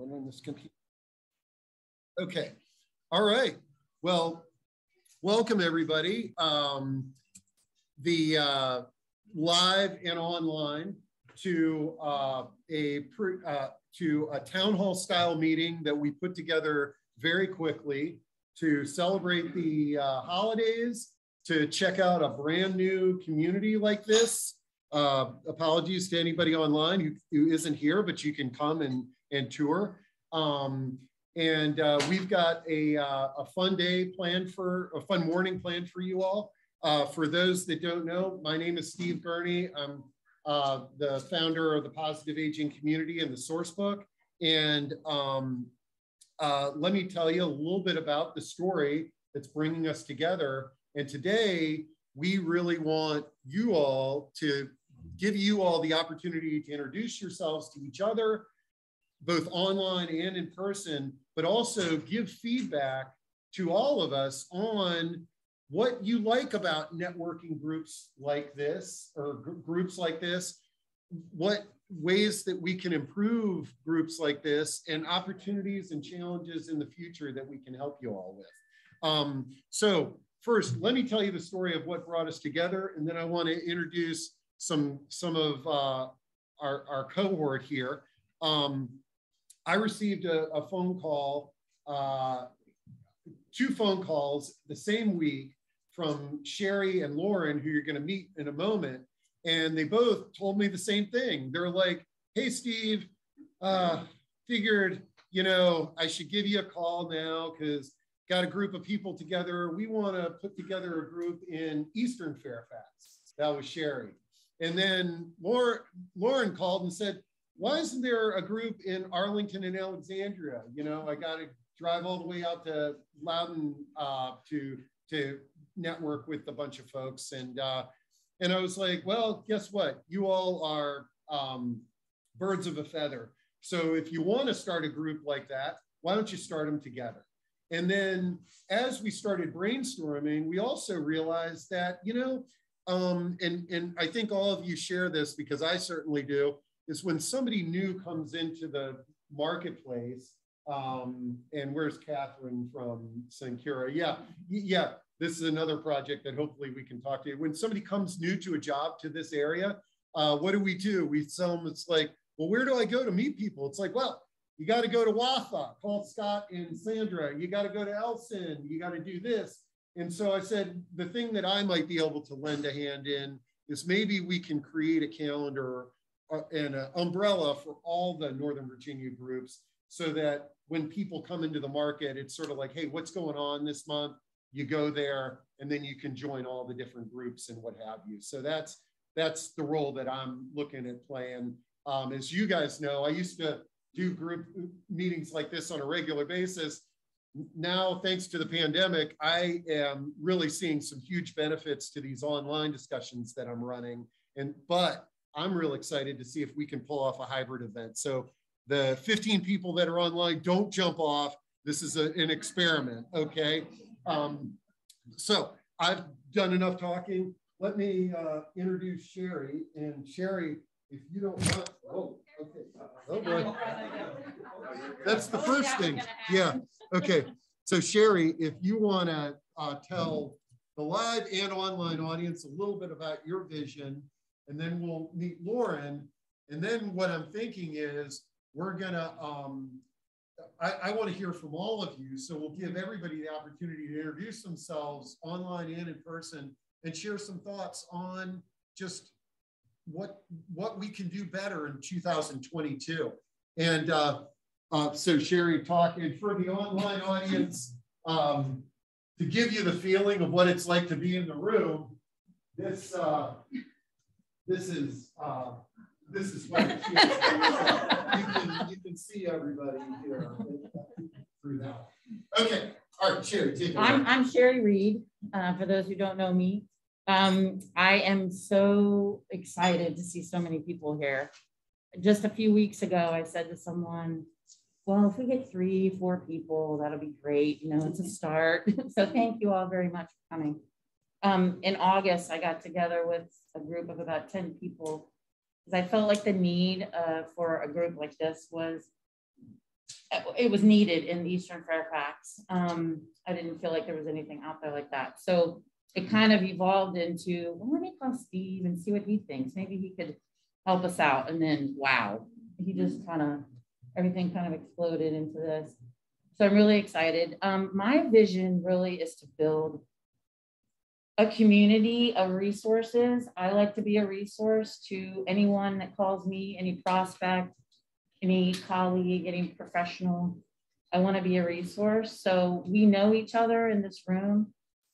on this computer. Okay. All right. Well, welcome everybody. Um, the uh, live and online to uh, a uh, to a town hall style meeting that we put together very quickly to celebrate the uh, holidays, to check out a brand new community like this. Uh, apologies to anybody online who, who isn't here, but you can come and and tour. Um, and uh, we've got a, uh, a fun day planned for, a fun morning planned for you all. Uh, for those that don't know, my name is Steve Gurney. I'm uh, the founder of the Positive Aging Community and the Source Book. And um, uh, let me tell you a little bit about the story that's bringing us together. And today, we really want you all to give you all the opportunity to introduce yourselves to each other both online and in person, but also give feedback to all of us on what you like about networking groups like this or groups like this, what ways that we can improve groups like this and opportunities and challenges in the future that we can help you all with. Um, so first, let me tell you the story of what brought us together, and then I want to introduce some, some of uh, our, our cohort here. Um, I received a, a phone call, uh, two phone calls the same week from Sherry and Lauren, who you're going to meet in a moment. And they both told me the same thing. They're like, hey, Steve, uh, figured, you know, I should give you a call now because got a group of people together. We want to put together a group in Eastern Fairfax. That was Sherry. And then Lauren, Lauren called and said, why isn't there a group in Arlington and Alexandria? You know, I got to drive all the way out to Loudoun uh, to to network with a bunch of folks, and uh, and I was like, well, guess what? You all are um, birds of a feather. So if you want to start a group like that, why don't you start them together? And then as we started brainstorming, we also realized that you know, um, and and I think all of you share this because I certainly do is when somebody new comes into the marketplace. Um, and where's Catherine from Sencura? Yeah, yeah. This is another project that hopefully we can talk to. When somebody comes new to a job to this area, uh, what do we do? We tell them it's like, well, where do I go to meet people? It's like, well, you got to go to Watha, call Scott and Sandra. You got to go to Elson. You got to do this. And so I said, the thing that I might be able to lend a hand in is maybe we can create a calendar and an umbrella for all the Northern Virginia groups so that when people come into the market, it's sort of like, hey, what's going on this month? You go there and then you can join all the different groups and what have you. So that's that's the role that I'm looking at playing. Um, as you guys know, I used to do group meetings like this on a regular basis. Now, thanks to the pandemic, I am really seeing some huge benefits to these online discussions that I'm running. And but I'm real excited to see if we can pull off a hybrid event. So the 15 people that are online, don't jump off. This is a, an experiment, okay? Um, so I've done enough talking. Let me uh, introduce Sherry. And Sherry, if you don't want, oh, okay. Oh boy. That's the first thing. Yeah, okay. So Sherry, if you want to uh, tell the live and online audience a little bit about your vision and then we'll meet Lauren. And then what I'm thinking is we're gonna, um, I, I want to hear from all of you. So we'll give everybody the opportunity to introduce themselves online and in person and share some thoughts on just what what we can do better in 2022. And uh, uh, so Sherry talking for the online audience, um, to give you the feeling of what it's like to be in the room, this uh, this is uh, this is what you, can, you can see everybody here through that. Okay, all right, Sherry. I'm, I'm Sherry Reed. Uh, for those who don't know me, um, I am so excited to see so many people here. Just a few weeks ago, I said to someone, well, if we get three, four people, that'll be great. You know, it's a start. so thank you all very much for coming. Um, in August, I got together with a group of about 10 people because I felt like the need uh, for a group like this was it was needed in Eastern Fairfax. Um, I didn't feel like there was anything out there like that. So it kind of evolved into, well, let me call Steve and see what he thinks. Maybe he could help us out. And then, wow, he just kind of, everything kind of exploded into this. So I'm really excited. Um, my vision really is to build a community of resources. I like to be a resource to anyone that calls me, any prospect, any colleague, any professional. I want to be a resource. So we know each other in this room,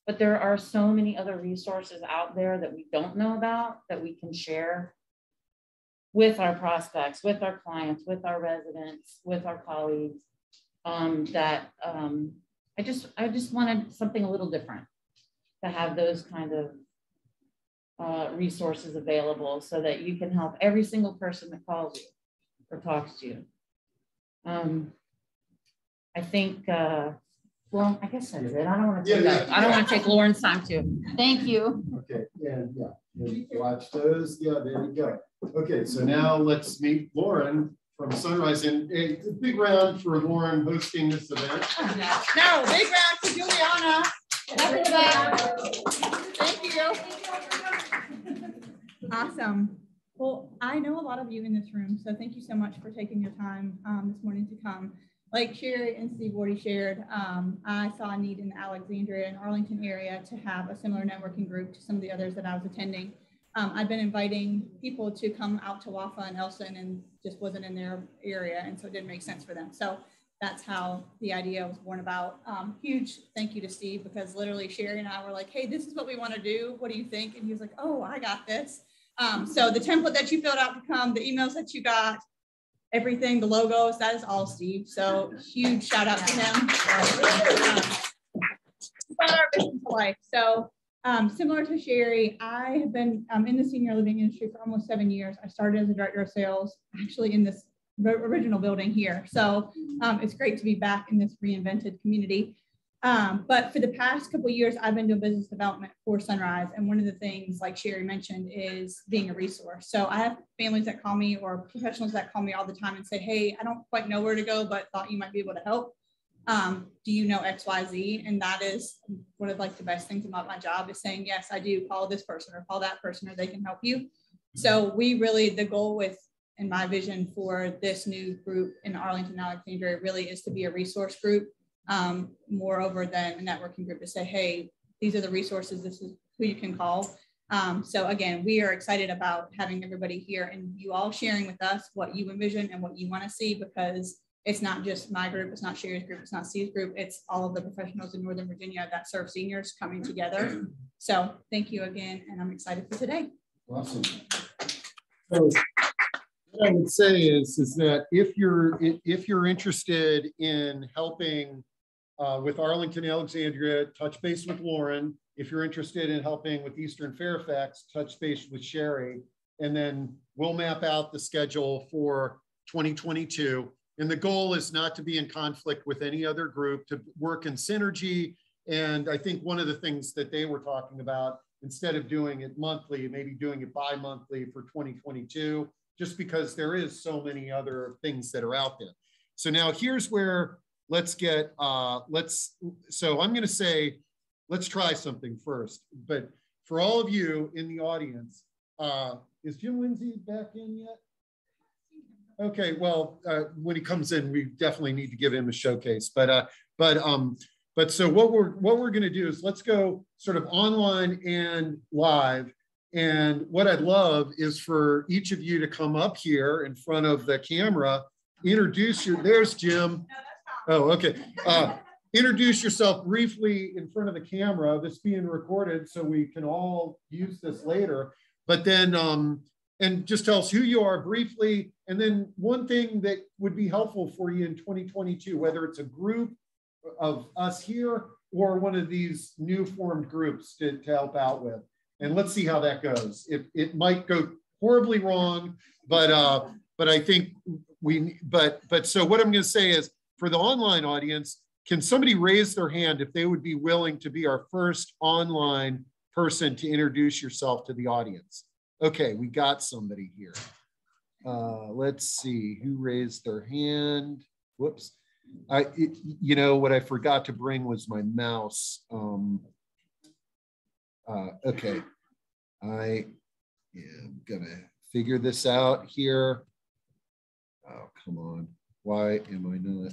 but there are so many other resources out there that we don't know about that we can share with our prospects, with our clients, with our residents, with our colleagues. Um, that um, I just I just wanted something a little different to have those kind of uh, resources available so that you can help every single person that calls you or talks to you. Um, I think, uh, well, I guess that's it. I don't want to take, yeah, yeah, I don't want to take Lauren's time too. Thank you. Okay, and yeah, and watch those. Yeah, there you go. Okay, so now let's meet Lauren from Sunrise. And a big round for Lauren hosting this event. No, big round for Juliana. Thank you. Awesome. Well, I know a lot of you in this room, so thank you so much for taking your time um, this morning to come. Like Sherry and Steve already shared, um, I saw a need in the Alexandria and Arlington area to have a similar networking group to some of the others that I was attending. Um, I've been inviting people to come out to Wafa and Elson and just wasn't in their area, and so it didn't make sense for them. So that's how the idea was born about. Um, huge thank you to Steve because literally Sherry and I were like, hey, this is what we want to do. What do you think? And he was like, oh, I got this. Um, so the template that you filled out to come, the emails that you got, everything, the logos, that is all Steve. So huge shout out to him. our vision to life. So um, similar to Sherry, I have been um, in the senior living industry for almost seven years. I started as a director of sales, actually in this original building here. So um, it's great to be back in this reinvented community. Um, but for the past couple years, I've been doing business development for Sunrise. And one of the things, like Sherry mentioned, is being a resource. So I have families that call me or professionals that call me all the time and say, hey, I don't quite know where to go, but thought you might be able to help. Um, do you know XYZ? And that is one of like the best things about my job is saying, yes, I do call this person or call that person or they can help you. So we really, the goal with and my vision for this new group in Arlington, Alexandria really is to be a resource group, um, moreover than a networking group to say, hey, these are the resources, this is who you can call. Um, so again, we are excited about having everybody here and you all sharing with us what you envision and what you want to see because it's not just my group, it's not Sherry's group, it's not Steve's group, it's all of the professionals in Northern Virginia that serve seniors coming together. So thank you again, and I'm excited for today. Awesome. So what I would say is, is that if you're if you're interested in helping uh, with Arlington Alexandria, touch base with Lauren. If you're interested in helping with Eastern Fairfax, touch base with Sherry, and then we'll map out the schedule for 2022. And the goal is not to be in conflict with any other group, to work in synergy. And I think one of the things that they were talking about, instead of doing it monthly, maybe doing it bi-monthly for 2022 just because there is so many other things that are out there. So now here's where let's get, uh, let's, so I'm going to say, let's try something first. But for all of you in the audience, uh, is Jim Lindsay back in yet? Okay, well, uh, when he comes in, we definitely need to give him a showcase. But uh, but um, but so what we're what we're going to do is let's go sort of online and live, and what I'd love is for each of you to come up here in front of the camera, introduce your, there's Jim. Oh, okay. Uh, introduce yourself briefly in front of the camera. This being recorded so we can all use this later. But then, um, and just tell us who you are briefly. And then one thing that would be helpful for you in 2022, whether it's a group of us here or one of these new formed groups to, to help out with and let's see how that goes. It, it might go horribly wrong, but uh, but I think we but but so what I'm going to say is for the online audience, can somebody raise their hand if they would be willing to be our first online person to introduce yourself to the audience? Okay, we got somebody here. Uh, let's see who raised their hand. Whoops. I, it, you know, what I forgot to bring was my mouse. Um, uh, okay, I am gonna figure this out here. Oh, come on. Why am I not?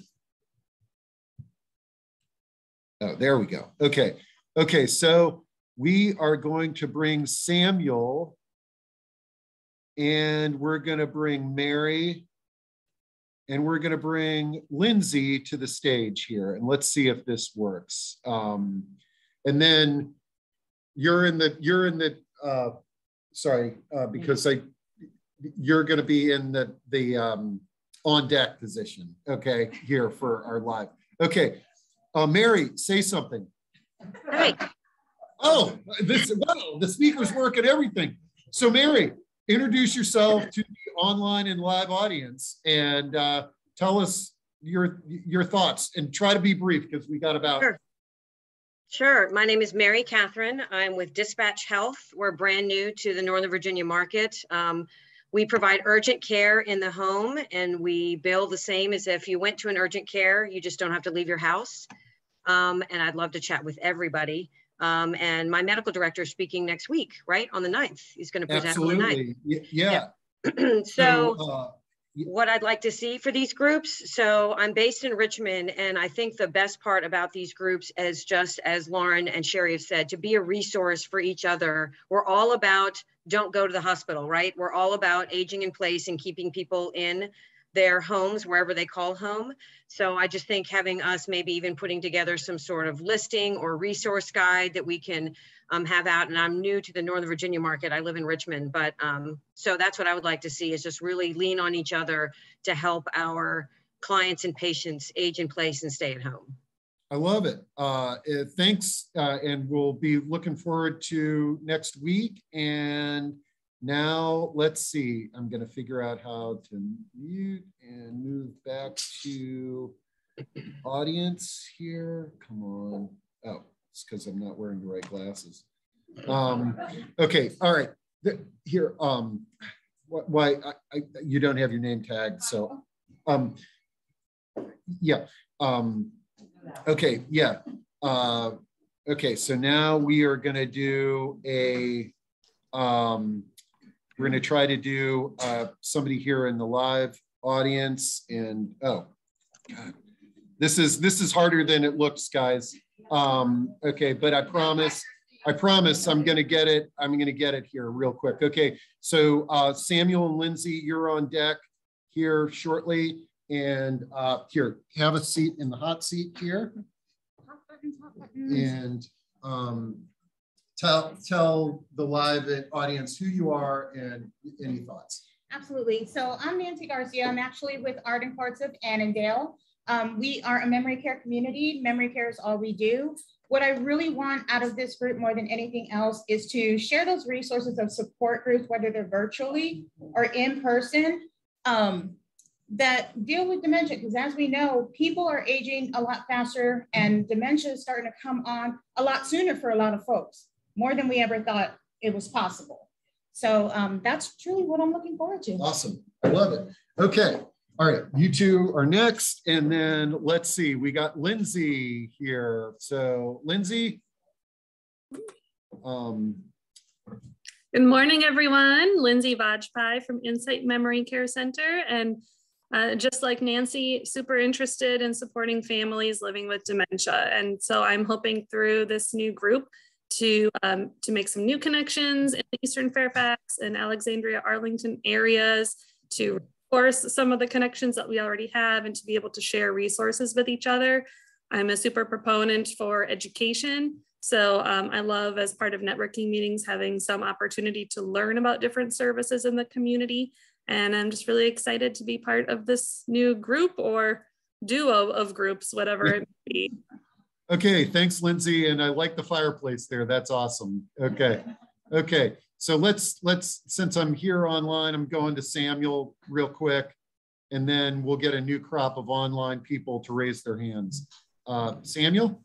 Oh, there we go. Okay. Okay. So we are going to bring Samuel and we're going to bring Mary and we're going to bring Lindsay to the stage here and let's see if this works. Um, and then you're in the, you're in the, uh, sorry, uh, because I, you're going to be in the, the um, on deck position. Okay. Here for our live. Okay. Uh, Mary, say something. Hi. Oh, this wow, the speakers work and everything. So, Mary, introduce yourself to the online and live audience and uh, tell us your your thoughts and try to be brief because we got about. Sure. Sure. My name is Mary Catherine. I'm with Dispatch Health. We're brand new to the Northern Virginia market. Um, we provide urgent care in the home and we bill the same as if you went to an urgent care, you just don't have to leave your house. Um, and I'd love to chat with everybody. Um, and my medical director is speaking next week, right? On the 9th. He's going to present Absolutely. on the 9th. Yeah. yeah. so, so uh, what I'd like to see for these groups. So I'm based in Richmond, and I think the best part about these groups is just as Lauren and Sherry have said, to be a resource for each other. We're all about don't go to the hospital, right? We're all about aging in place and keeping people in their homes wherever they call home. So I just think having us maybe even putting together some sort of listing or resource guide that we can um, have out. And I'm new to the Northern Virginia market. I live in Richmond, but um, so that's what I would like to see is just really lean on each other to help our clients and patients age in place and stay at home. I love it. Uh, uh, thanks. Uh, and we'll be looking forward to next week. And now let's see, I'm going to figure out how to mute and move back to audience here. Come on. Oh, it's because I'm not wearing the right glasses. Um, okay, all right. The, here, um, why I, I, you don't have your name tag? So, um, yeah. Um, okay, yeah. Uh, okay, so now we are going to do a. Um, we're going to try to do uh, somebody here in the live audience, and oh, God, this is this is harder than it looks, guys. Um, okay, but I promise, I promise I'm gonna get it. I'm gonna get it here real quick. Okay, so uh, Samuel and Lindsay, you're on deck here shortly. And uh, here, have a seat in the hot seat here. And um, tell, tell the live audience who you are and any thoughts. Absolutely. So I'm Nancy Garcia. I'm actually with Arden Courts of Annandale. Um, we are a memory care community. Memory care is all we do. What I really want out of this group more than anything else is to share those resources of support groups, whether they're virtually or in person, um, that deal with dementia. Because as we know, people are aging a lot faster and dementia is starting to come on a lot sooner for a lot of folks, more than we ever thought it was possible. So um, that's truly what I'm looking forward to. Awesome. I love it. Okay. All right, you two are next. And then let's see, we got Lindsay here. So Lindsay. Um, Good morning, everyone. Lindsay Vajpai from Insight Memory Care Center. And uh, just like Nancy, super interested in supporting families living with dementia. And so I'm hoping through this new group to, um, to make some new connections in the Eastern Fairfax and Alexandria Arlington areas to course some of the connections that we already have and to be able to share resources with each other. I'm a super proponent for education. So um, I love as part of networking meetings, having some opportunity to learn about different services in the community. And I'm just really excited to be part of this new group or duo of groups, whatever it may be. Okay, thanks, Lindsay. And I like the fireplace there. That's awesome. Okay, okay. So let's, let's, since I'm here online, I'm going to Samuel real quick, and then we'll get a new crop of online people to raise their hands. Uh, Samuel?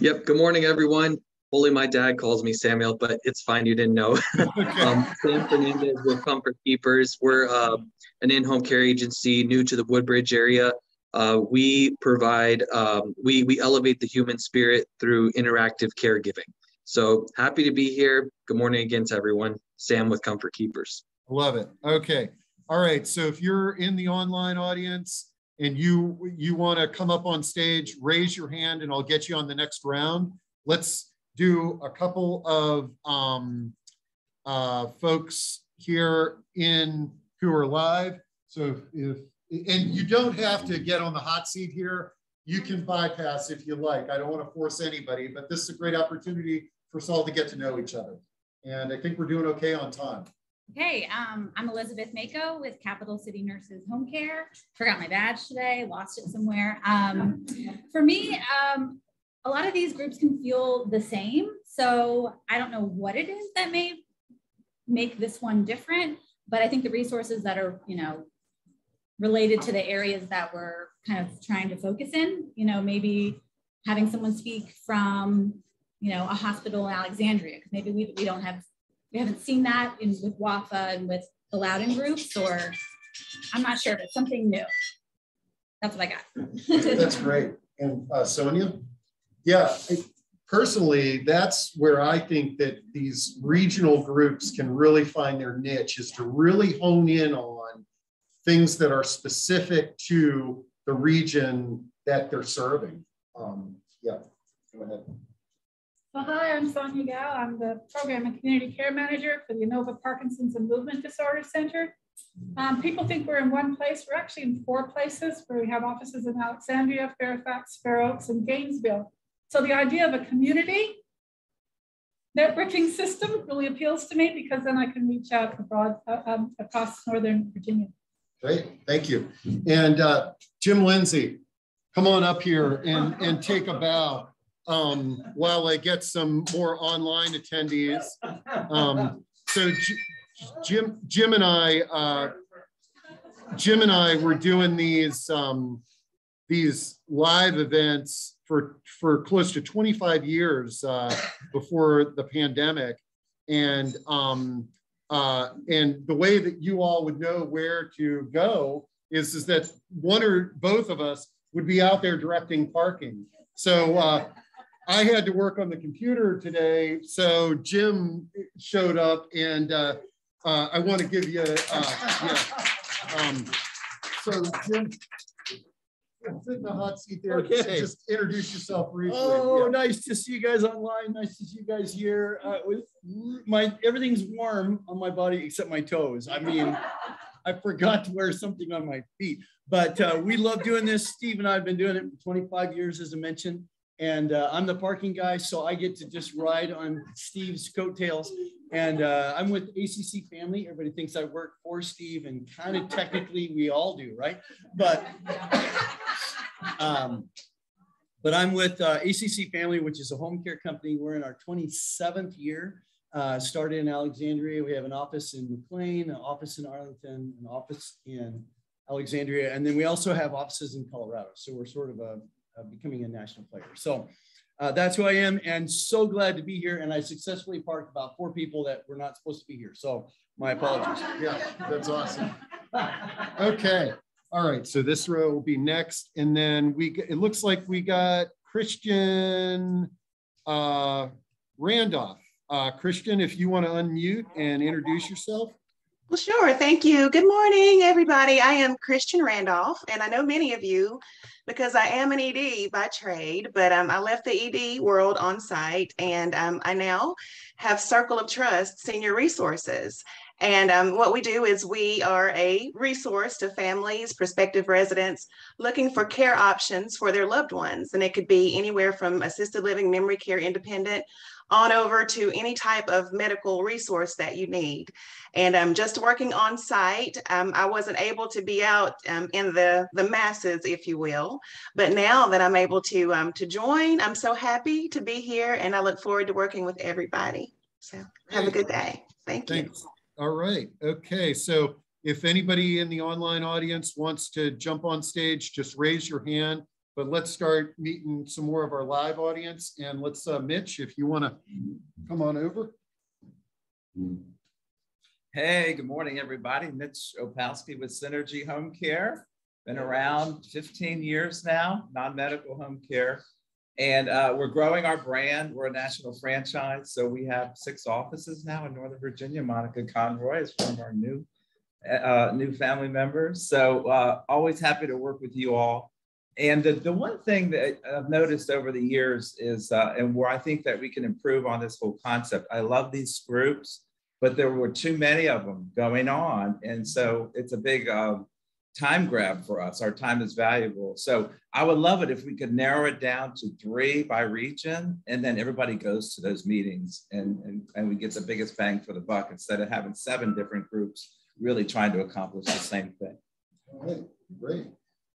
Yep. Good morning, everyone. Only my dad calls me Samuel, but it's fine. You didn't know. Okay. um, Sam Fernandez with Comfort Keepers. We're uh, an in-home care agency new to the Woodbridge area. Uh, we provide, um, we, we elevate the human spirit through interactive caregiving. So happy to be here. Good morning again to everyone. Sam with Comfort Keepers. Love it. Okay. All right. So if you're in the online audience and you you want to come up on stage, raise your hand and I'll get you on the next round. Let's do a couple of um, uh, folks here in who are live. So if, if and you don't have to get on the hot seat here. You can bypass if you like. I don't want to force anybody, but this is a great opportunity for us all to get to know each other. And I think we're doing okay on time. Hey, um, I'm Elizabeth Mako with Capital City Nurses Home Care. Forgot my badge today, lost it somewhere. Um, for me, um, a lot of these groups can feel the same. So I don't know what it is that may make this one different, but I think the resources that are, you know, related to the areas that we're kind of trying to focus in, you know, maybe having someone speak from, you know, a hospital in Alexandria, because maybe we, we don't have we haven't seen that in with WAFA and with the Loudoun groups, or I'm not sure, but something new. That's what I got. that's great. And uh, Sonia? Yeah, I, personally, that's where I think that these regional groups can really find their niche is to really hone in on things that are specific to the region that they're serving. Um, yeah, go ahead. Well, hi, I'm Sonia Gao. I'm the Program and Community Care Manager for the Inova Parkinson's and Movement Disorder Center. Um, people think we're in one place. We're actually in four places where we have offices in Alexandria, Fairfax, Fair Oaks, and Gainesville. So the idea of a community networking system really appeals to me because then I can reach out abroad uh, um, across Northern Virginia. Great, thank you. And uh, Jim Lindsay, come on up here and, and take a bow um, while I get some more online attendees. Um, so J Jim, Jim and I, uh, Jim and I were doing these um, these live events for for close to 25 years uh, before the pandemic, and um, uh, and the way that you all would know where to go is is that one or both of us would be out there directing parking. So uh, I had to work on the computer today, so Jim showed up, and uh, uh, I want to give you, uh, yeah. Um, so Jim, sit in the hot seat there. Okay. Just introduce yourself briefly. Oh, yeah. nice to see you guys online. Nice to see you guys here. Uh, with my everything's warm on my body except my toes. I mean, I forgot to wear something on my feet. But uh, we love doing this. Steve and I have been doing it for 25 years, as I mentioned and uh, I'm the parking guy, so I get to just ride on Steve's coattails. And uh, I'm with ACC Family. Everybody thinks I work for Steve, and kind of technically we all do, right? But um, but I'm with uh, ACC Family, which is a home care company. We're in our 27th year. Uh, started in Alexandria. We have an office in McLean, an office in Arlington, an office in Alexandria, and then we also have offices in Colorado. So we're sort of a becoming a national player. So uh, that's who I am and so glad to be here. And I successfully parked about four people that were not supposed to be here. So my apologies. Yeah, that's awesome. okay. All right. So this row will be next. And then we, it looks like we got Christian uh, Randolph. Uh, Christian, if you want to unmute and introduce yourself. Well, sure. Thank you. Good morning, everybody. I am Christian Randolph, and I know many of you because I am an ED by trade, but um, I left the ED world on site and um, I now have Circle of Trust Senior Resources. And um, what we do is we are a resource to families, prospective residents looking for care options for their loved ones. And it could be anywhere from assisted living, memory care, independent, on over to any type of medical resource that you need. And I'm um, just working on site. Um, I wasn't able to be out um, in the, the masses, if you will. But now that I'm able to, um, to join, I'm so happy to be here and I look forward to working with everybody. So have a good day. Thank Thanks. you. All right. Okay. So if anybody in the online audience wants to jump on stage, just raise your hand. But let's start meeting some more of our live audience. And let's, uh, Mitch, if you want to come on over. Hey, good morning, everybody. Mitch Opalski with Synergy Home Care. been around 15 years now, non-medical home care. And uh, we're growing our brand. We're a national franchise. So we have six offices now in Northern Virginia. Monica Conroy is one of our new, uh, new family members. So uh, always happy to work with you all. And the, the one thing that I've noticed over the years is, uh, and where I think that we can improve on this whole concept, I love these groups, but there were too many of them going on. And so it's a big um, time grab for us. Our time is valuable. So I would love it if we could narrow it down to three by region, and then everybody goes to those meetings and, and, and we get the biggest bang for the buck instead of having seven different groups really trying to accomplish the same thing. All right, great.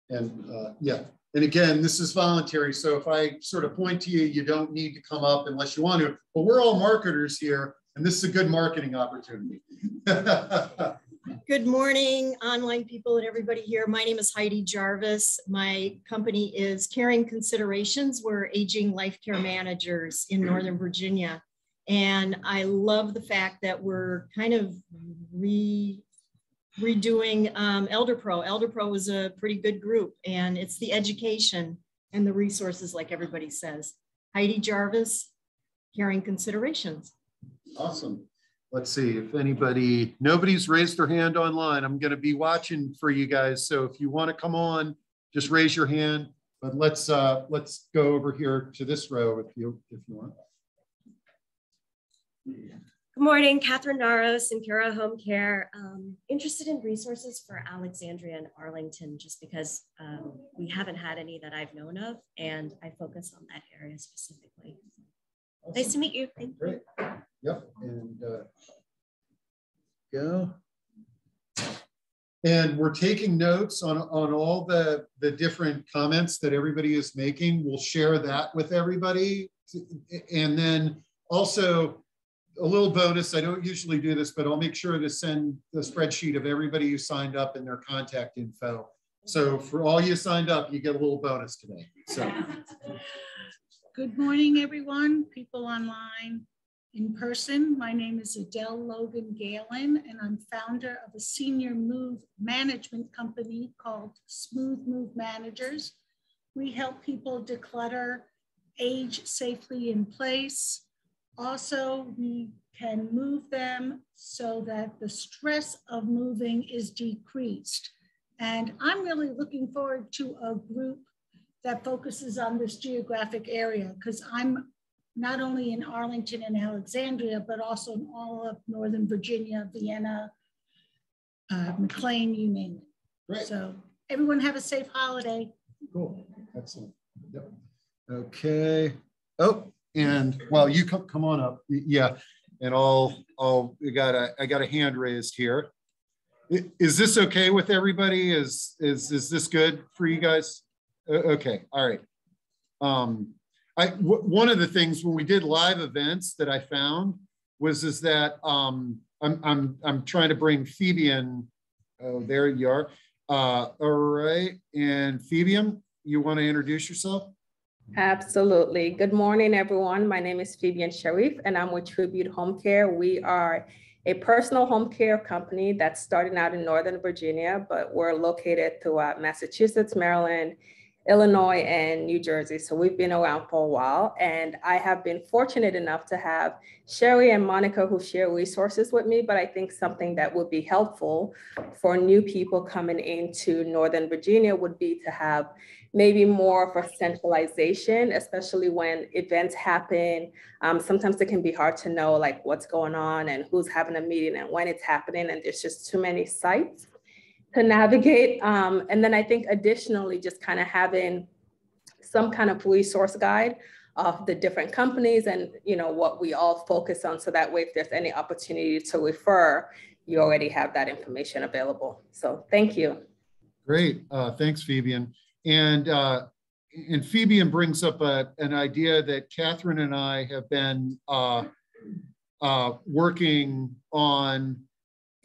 And uh, yeah, and again, this is voluntary. So if I sort of point to you, you don't need to come up unless you want to. But we're all marketers here, and this is a good marketing opportunity. Good morning, online people and everybody here. My name is Heidi Jarvis. My company is Caring Considerations. We're aging life care managers in Northern Virginia. And I love the fact that we're kind of re redoing um, Elder Pro. Elder Pro is a pretty good group, and it's the education and the resources, like everybody says. Heidi Jarvis, Caring Considerations. Awesome. Let's see if anybody, nobody's raised their hand online. I'm going to be watching for you guys. So if you want to come on, just raise your hand. But let's uh, let's go over here to this row if you if you want. Good morning, Catherine Naros, Cura Home Care. Um, interested in resources for Alexandria and Arlington, just because um, we haven't had any that I've known of, and I focus on that area specifically. Awesome. Nice to meet you. Thank Great. you. Yep, and uh, go. And we're taking notes on, on all the, the different comments that everybody is making. We'll share that with everybody. And then also a little bonus, I don't usually do this, but I'll make sure to send the spreadsheet of everybody who signed up and their contact info. So for all you signed up, you get a little bonus today. So. Good morning, everyone, people online in person. My name is Adele Logan Galen, and I'm founder of a senior move management company called Smooth Move Managers. We help people declutter, age safely in place. Also, we can move them so that the stress of moving is decreased. And I'm really looking forward to a group that focuses on this geographic area because I'm not only in Arlington and Alexandria, but also in all of Northern Virginia, Vienna, uh, McLean, you name it. Great. So everyone have a safe holiday. Cool. Excellent. Yep. Okay. Oh, and well, you come, come on up. Yeah. And I'll, I'll, got a, I got a hand raised here. Is this okay with everybody? Is, is, is this good for you guys? Okay. All right. Um, I, one of the things when we did live events that I found was is that um, I'm, I'm, I'm trying to bring Fabian. Oh, there you are. Uh, all right. And Fabian, you want to introduce yourself? Absolutely. Good morning, everyone. My name is Fabian Sharif, and I'm with Tribute Home Care. We are a personal home care company that's starting out in Northern Virginia, but we're located throughout Massachusetts, Maryland, Illinois and New Jersey. So we've been around for a while. And I have been fortunate enough to have Sherry and Monica who share resources with me. But I think something that would be helpful for new people coming into Northern Virginia would be to have maybe more a centralization, especially when events happen. Um, sometimes it can be hard to know like what's going on and who's having a meeting and when it's happening. And there's just too many sites to navigate. Um, and then I think additionally, just kind of having some kind of resource guide of the different companies and you know what we all focus on so that way if there's any opportunity to refer you already have that information available so thank you great uh, thanks Fabian and uh, and Fabian brings up a, an idea that Catherine and I have been uh, uh working on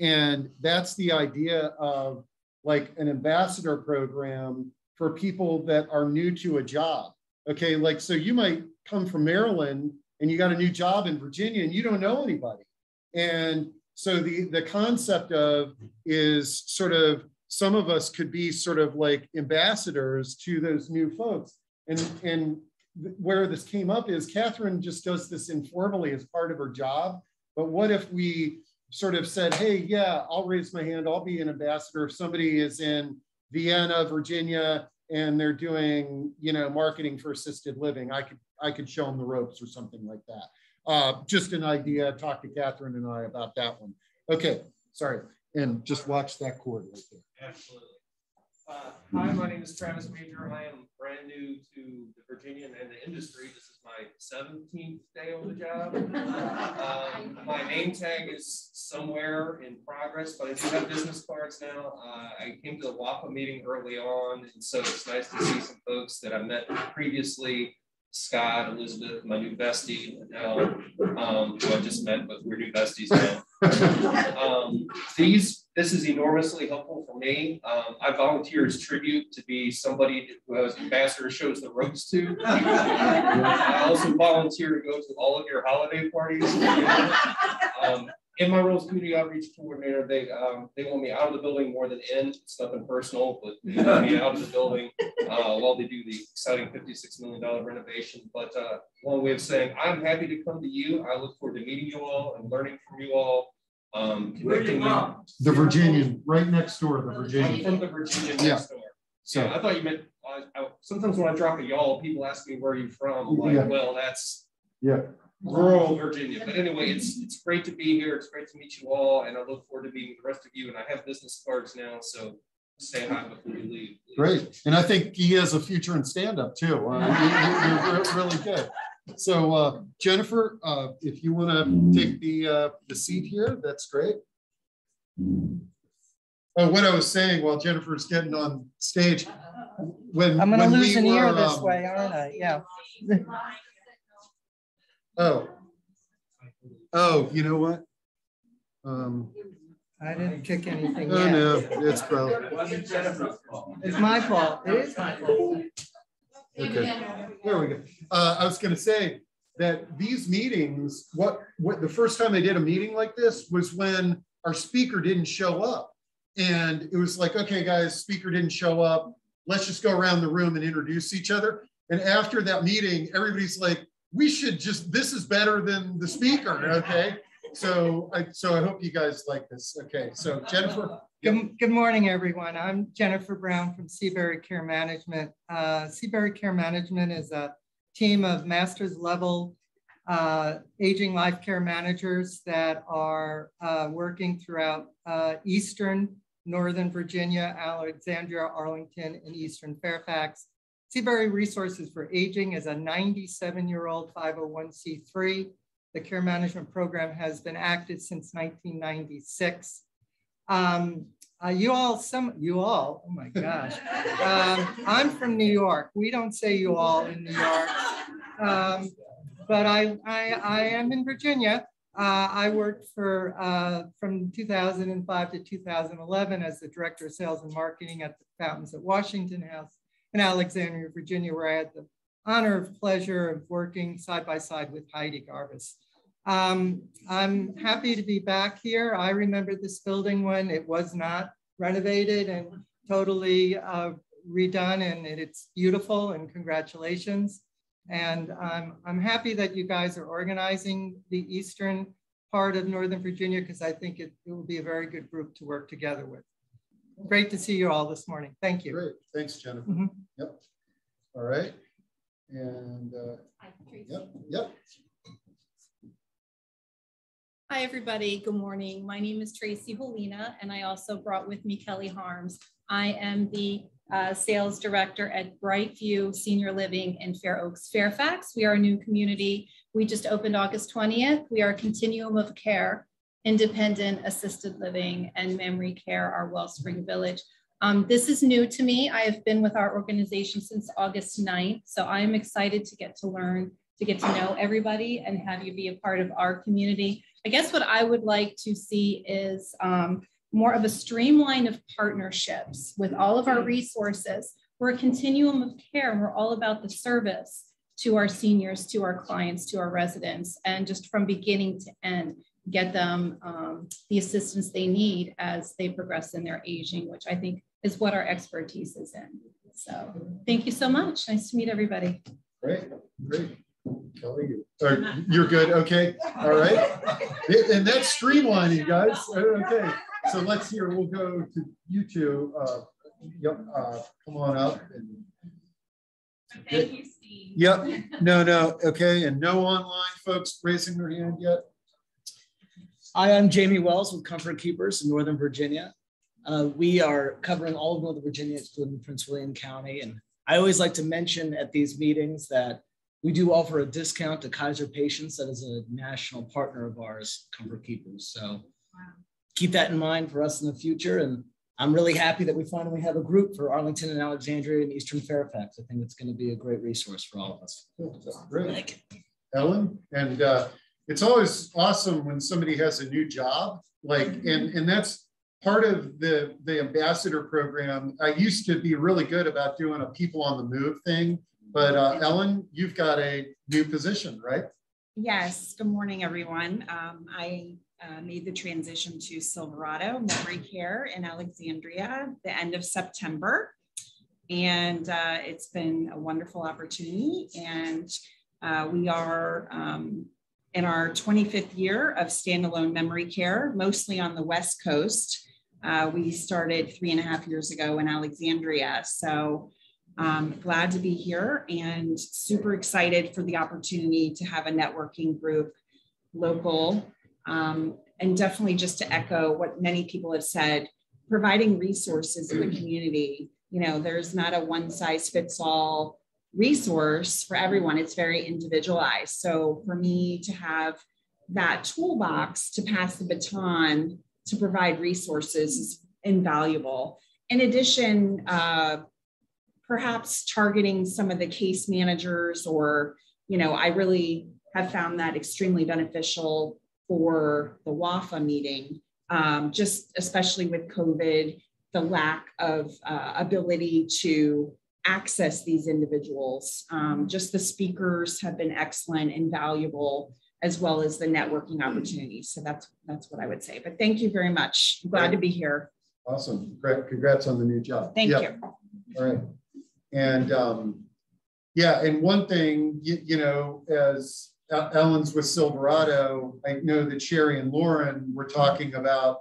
and that's the idea of like an ambassador program for people that are new to a job. Okay, like so you might come from Maryland and you got a new job in Virginia and you don't know anybody. And so the the concept of is sort of some of us could be sort of like ambassadors to those new folks. And, and where this came up is Catherine just does this informally as part of her job. But what if we sort of said, hey, yeah, I'll raise my hand, I'll be an ambassador. If somebody is in Vienna, Virginia, and they're doing, you know, marketing for assisted living, I could, I could show them the ropes or something like that. Uh, just an idea, talk to Catherine and I about that one. Okay, sorry. And just watch that cord right there. Absolutely. Uh, hi, my name is Travis Major. I am brand new to the Virginian and the industry. This is my 17th day on the job. Um, my name tag is somewhere in progress, but I do have business cards now. Uh, I came to the WAPA meeting early on, and so it's nice to see some folks that I met previously. Scott, Elizabeth, my new bestie, Adele, um, who I just met, but we're new besties now. Um, these, this is enormously helpful for me. Um, I volunteer as tribute to be somebody who has ambassador shows the ropes to. I also volunteer to go to all of your holiday parties. Um, in my role as community outreach coordinator, they um, they want me out of the building more than in. It's nothing personal, but they want me out of the building uh, while they do the exciting $56 million renovation. But uh, one way of saying, I'm happy to come to you. I look forward to meeting you all and learning from you all. Um, connecting you. The Virginian, right next door, the Virginian. From the Virginian Yeah. next door. So- yeah, I thought you meant, I, I, sometimes when I drop a y'all, people ask me where you from. I'm like, Yeah. well, that's Yeah. rural Virginia. But anyway, it's it's great to be here. It's great to meet you all, and I look forward to meeting the rest of you. And I have business cards now, so say hi before you leave. Great. And I think he has a future in stand-up too. Uh, you- you- you're really good. So uh, Jennifer, uh, if you want to take the, uh, the seat here, that's great. Oh, what I was saying while Jennifer's getting on stage, when I'm gonna lose we an ear this um, way, aren't I? Yeah. Oh. Oh, you know what? Um, I didn't kick anything oh yet. no, it's probably, It's my fault. It is my fault. Okay. There we go. Uh, I was gonna say that these meetings, what, what, the first time they did a meeting like this was when our speaker didn't show up. And it was like, okay, guys, speaker didn't show up. Let's just go around the room and introduce each other. And after that meeting, everybody's like, we should just, this is better than the speaker, okay? So I, so I hope you guys like this. Okay, so Jennifer. Good, good morning, everyone. I'm Jennifer Brown from Seabury Care Management. Uh, Seabury Care Management is a team of master's level uh, aging life care managers that are uh, working throughout uh, Eastern, Northern Virginia, Alexandria, Arlington, and Eastern Fairfax. Seabury Resources for Aging is a 97-year-old 501c3. The care management program has been active since 1996. Um, uh, you all, some you all, oh my gosh. Um, I'm from New York. We don't say you all in New York. Um, but I, I, I am in Virginia. Uh, I worked for uh, from 2005 to 2011 as the director of sales and marketing at the Fountains at Washington House in Alexandria, Virginia, where I had the honor of pleasure of working side by side with Heidi Jarvis. Um, I'm happy to be back here. I remember this building when it was not renovated and totally uh, redone and it- it's beautiful and congratulations. And I'm, I'm happy that you guys are organizing the eastern part of Northern Virginia because I think it, it will be a very good group to work together with. Great to see you all this morning. Thank you. Great, thanks, Jennifer. Mhm. Yep. All right. And, uh, yep, yep. Hi, everybody. Good morning. My name is Tracy Holina, and I also brought with me Kelly Harms. I am the uh, sales director at Brightview Senior Living in Fair Oaks, Fairfax. We are a new community. We just opened August 20th. We are a continuum of care, independent, assisted living, and memory care, our Wellspring Village. Um, this is new to me. I have been with our organization since August 9th, so I'm excited to get to learn, to get to know everybody and have you be a part of our community. I guess what I would like to see is um, more of a streamline of partnerships with all of our resources. We're a continuum of care and we're all about the service to our seniors, to our clients, to our residents, and just from beginning to end, get them um, the assistance they need as they progress in their aging, which I think is what our expertise is in. So thank you so much. Nice to meet everybody. Great, great. Kelly, or you're good. Okay. All right. And that's streamlining, guys. Okay. So let's hear. We'll go to you two. Uh, yep. Uh, come on up. And, Thank you, Steve. Yep. No, no. Okay. And no online folks raising their hand yet. Hi, I'm Jamie Wells with Comfort Keepers in Northern Virginia. Uh, we are covering all of Northern Virginia, including Prince William County. And I always like to mention at these meetings that we do offer a discount to Kaiser patients. That is a national partner of ours, Comfort Keepers. So wow. keep that in mind for us in the future. And I'm really happy that we finally have a group for Arlington and Alexandria and Eastern Fairfax. I think it's going to be a great resource for all of us. Great. Ellen, and uh, it's always awesome when somebody has a new job, like, and and that's part of the the ambassador program. I used to be really good about doing a people on the move thing but uh, Ellen, you've got a new position, right? Yes. Good morning, everyone. Um, I uh, made the transition to Silverado Memory Care in Alexandria the end of September. And uh, it's been a wonderful opportunity. And uh, we are um, in our 25th year of standalone memory care, mostly on the West Coast. Uh, we started three and a half years ago in Alexandria. So um, glad to be here and super excited for the opportunity to have a networking group local. Um, and definitely just to echo what many people have said, providing resources in the community. You know, there's not a one size fits all resource for everyone, it's very individualized. So for me to have that toolbox to pass the baton to provide resources is invaluable. In addition, uh, perhaps targeting some of the case managers or, you know, I really have found that extremely beneficial for the WAFA meeting, um, just especially with COVID, the lack of uh, ability to access these individuals. Um, just the speakers have been excellent and valuable as well as the networking opportunities. So that's that's what I would say. But thank you very much. I'm glad to be here. Awesome. Congrats on the new job. Thank yep. you. All right. And um, yeah, and one thing, you, you know, as Ellen's with Silverado, I know that Sherry and Lauren were talking about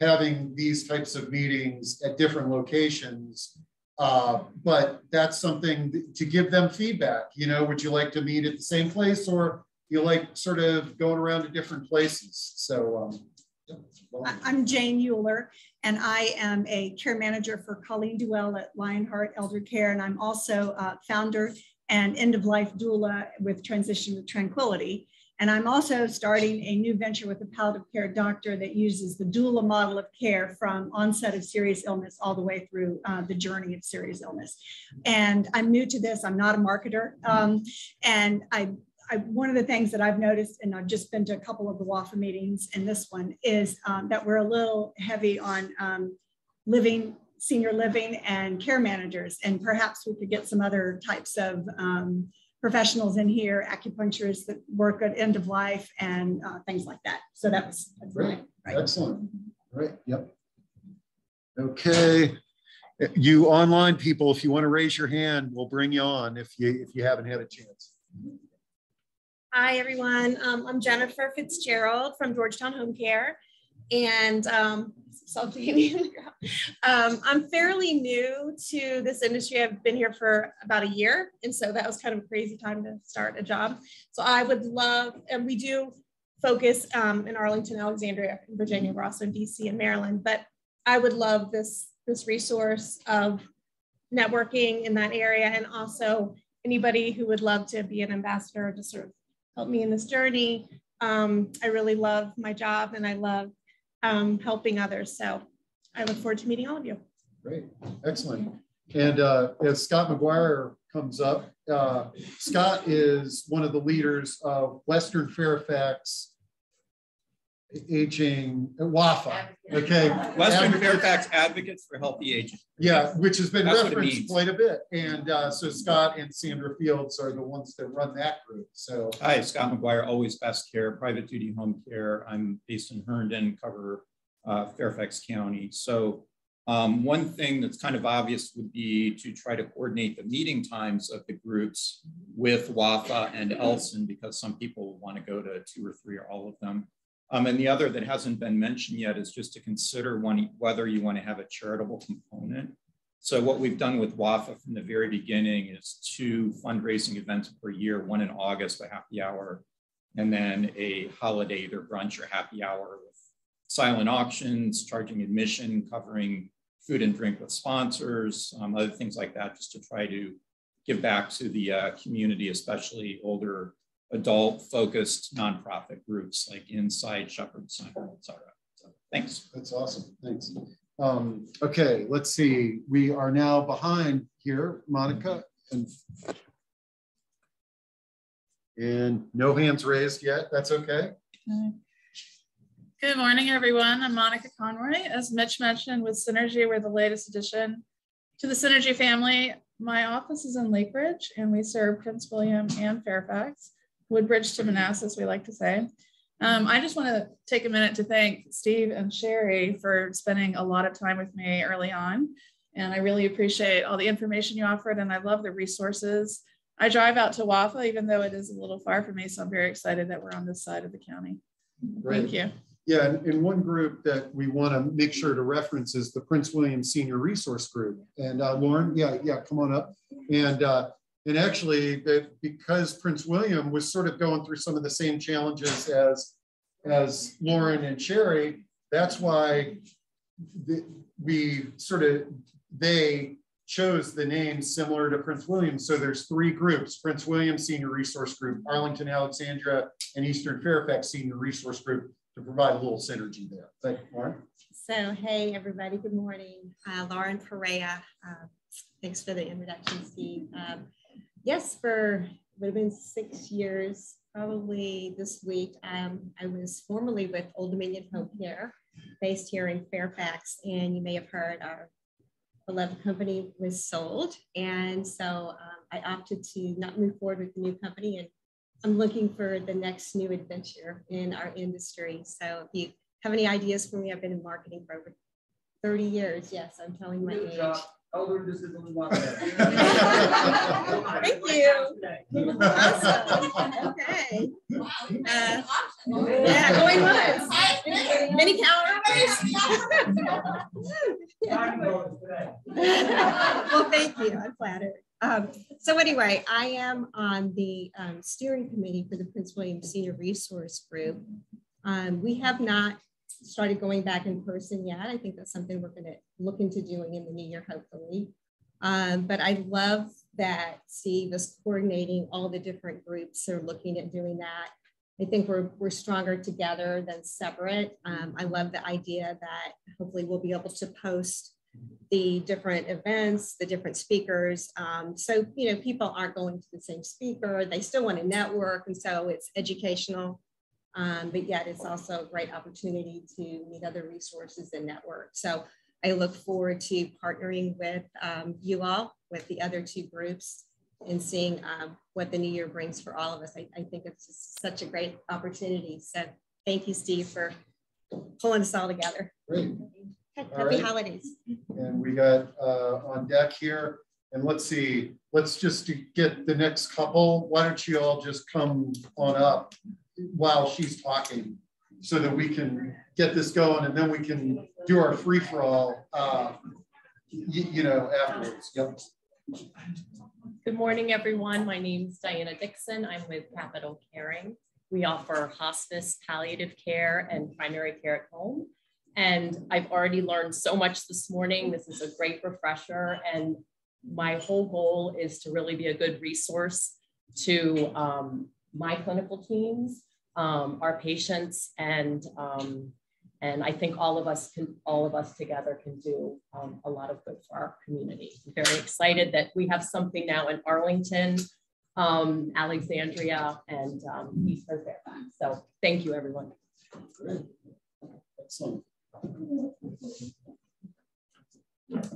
having these types of meetings at different locations. Uh, but that's something to give them feedback. You know, would you like to meet at the same place or you like sort of going around to different places? So um, I'm Jane Euler, and I am a care manager for Colleen Duell at Lionheart Elder Care, and I'm also uh, founder and end-of-life doula with Transition with Tranquility. And I'm also starting a new venture with a palliative care doctor that uses the doula model of care from onset of serious illness all the way through uh, the journey of serious illness. And I'm new to this. I'm not a marketer. Um, and I I, one of the things that I've noticed, and I've just been to a couple of the WAFA meetings and this one, is um, that we're a little heavy on um, living, senior living and care managers. And perhaps we could get some other types of um, professionals in here, acupuncturists that work at end of life and uh, things like that. So that was Great. Right. Excellent. Right. Yep. Okay. You online people, if you want to raise your hand, we'll bring you on if you if you haven't had a chance. Hi, everyone. Um, I'm Jennifer Fitzgerald from Georgetown Home Care. And um, um, I'm fairly new to this industry. I've been here for about a year. And so that was kind of a crazy time to start a job. So I would love, and we do focus um, in Arlington, Alexandria, Virginia. We're also in DC and Maryland. But I would love this, this resource of networking in that area and also anybody who would love to be an ambassador to sort of helped me in this journey. Um, I really love my job and I love um, helping others. So I look forward to meeting all of you. Great, excellent. And uh, as Scott McGuire comes up, uh, Scott is one of the leaders of Western Fairfax Aging, WAFA, okay? Western Advocates- Fairfax Advocates for Healthy Aging. Yeah, which has been That's referenced quite a bit. And uh, so Scott and Sandra Fields are the ones that run that group. So Hi, Scott McGuire, Always Best Care, private duty home care. I'm based in Herndon, cover uh, Fairfax County. So um, one thing that's kind of obvious would be to try to coordinate the meeting times of the groups with WAFA and Elson, because some people want to go to two or three or all of them. Um, and the other that hasn't been mentioned yet is just to consider one, whether you want to have a charitable component. So what we've done with WAFA from the very beginning is two fundraising events per year, one in August, a happy hour, and then a holiday, either brunch or happy hour with silent auctions, charging admission, covering food and drink with sponsors, um, other things like that, just to try to give back to the uh, community, especially older adult focused nonprofit groups like Insight, Shepherd Center, et cetera. So, thanks. That's awesome. Thanks. Um, okay, let's see. We are now behind here, Monica, and and no hands raised yet. That's okay. Good morning, everyone. I'm Monica Conroy. As Mitch mentioned, with Synergy, we're the latest addition to the Synergy family. My office is in Lake Ridge, and we serve Prince William and Fairfax, Woodbridge to Manassas, we like to say. Um, I just want to take a minute to thank Steve and Sherry for spending a lot of time with me early on. And I really appreciate all the information you offered, and I love the resources. I drive out to Wafa, even though it is a little far from me, so I'm very excited that we're on this side of the county. Thank you. Yeah, and, and one group that we want to make sure to reference is the Prince William Senior Resource Group. And uh, Lauren, yeah, yeah, come on up. And uh, and actually, that because Prince William was sort of going through some of the same challenges as as Lauren and Sherry, that's why the, we sort of they chose the name similar to Prince William. So there's three groups: Prince William Senior Resource Group, Arlington, Alexandria, and Eastern Fairfax Senior Resource Group to provide a little synergy there. Thank you, Lauren. So, hey, everybody, good morning. Uh, Lauren Perea. Uh, thanks for the introduction, Steve. Um, yes, for would have been six years, probably this week. Um, I was formerly with Old Dominion Home Care, based here in Fairfax, and you may have heard our beloved company was sold. And so um, I opted to not move forward with the new company and I'm looking for the next new adventure in our industry. So if you have any ideas for me, I've been in marketing for over 30 years. Yes, I'm telling my age. Elder disability. Thank you. Awesome. Okay. Uh, yeah, going once. Many calories. well, thank you. I'm flattered. Um, so anyway, I am on the um, steering committee for the Prince William Senior Resource Group. Um, we have not started going back in person yet. I think that's something we're going to look into doing in the new year, hopefully. Um, but I love that Steve is coordinating all the different groups are looking at doing that. I think we're, we're stronger together than separate. Um, I love the idea that hopefully we'll be able to post the different events, the different speakers. Um, so, you know, people aren't going to the same speaker, they still want to network. And so it's educational, um, but yet it's also a great opportunity to meet other resources and network. So I look forward to partnering with um, you all, with the other two groups and seeing um, what the new year brings for all of us. I, I think it's just such a great opportunity. So thank you, Steve, for pulling us all together. Great. Happy right. holidays. And we got uh, on deck here. And let's see, let's just get the next couple. Why don't you all just come on up while she's talking so that we can get this going and then we can do our free for all, uh, you, know, afterwards. Yep. Good morning, everyone. My name is Diana Dixon. I'm with Capital Caring. We offer hospice, palliative care, and primary care at home. And I've already learned so much this morning. This is a great refresher. And my whole goal is to really be a good resource to um, my clinical teams, um, our patients, and um, and I think all of us can, all of us together can do um, a lot of good for our community. I'm very excited that we have something now in Arlington, um, Alexandria, and um, Eastern Fairfax. So thank you, everyone. Excellent.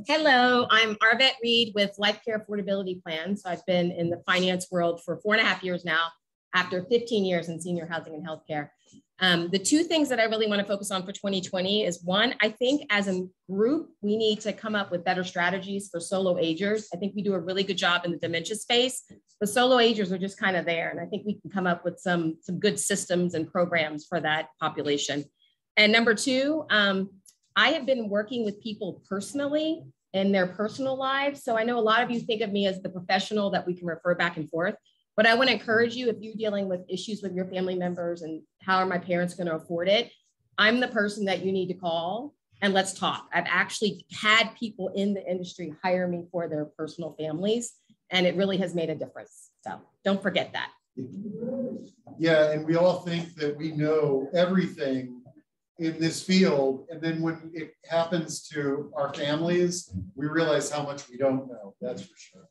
Hello, I'm Arvette Reed with Life Care Affordability Plan. So I've been in the finance world for four and a half years now, after 15 years in senior housing and healthcare. Um, the two things that I really want to focus on for 2020 is one, I think as a group, we need to come up with better strategies for solo agers. I think we do a really good job in the dementia space, but solo agers are just kind of there. And I think we can come up with some, some good systems and programs for that population. And number two, um, I have been working with people personally in their personal lives. So I know a lot of you think of me as the professional that we can refer back and forth. But I want to encourage you if you're dealing with issues with your family members and how are my parents going to afford it, I'm the person that you need to call and let's talk. I've actually had people in the industry hire me for their personal families, and it really has made a difference. So don't forget that. Yeah, and we all think that we know everything in this field. And then when it happens to our families, we realize how much we don't know. That's for sure.